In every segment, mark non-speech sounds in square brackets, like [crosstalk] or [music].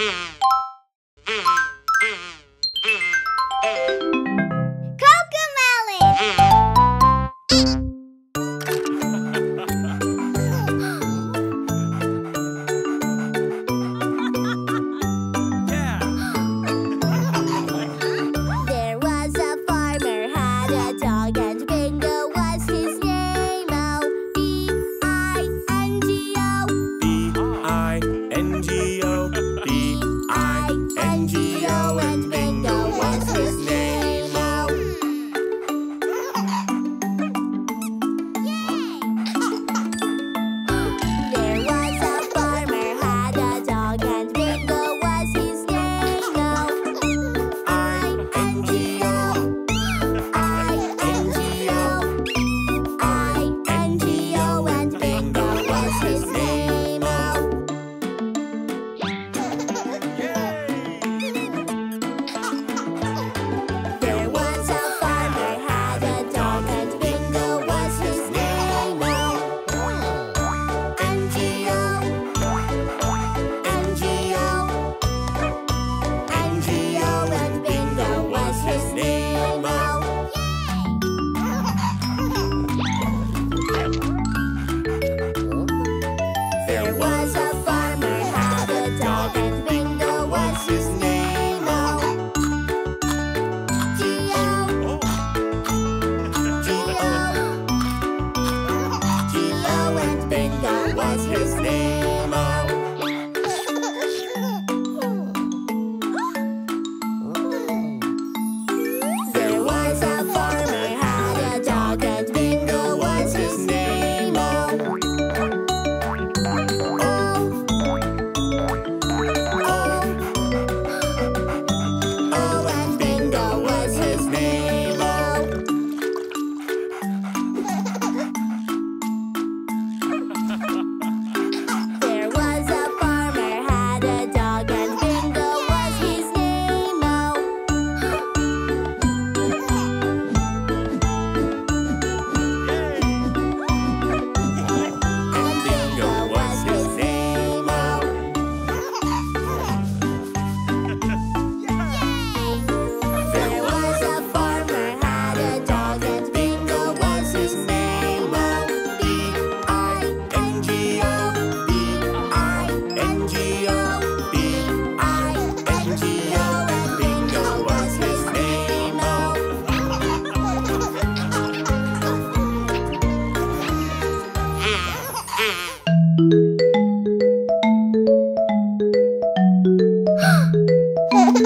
Ha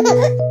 ha! [laughs]